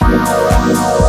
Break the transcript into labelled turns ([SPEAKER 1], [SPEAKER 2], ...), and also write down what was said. [SPEAKER 1] Wow.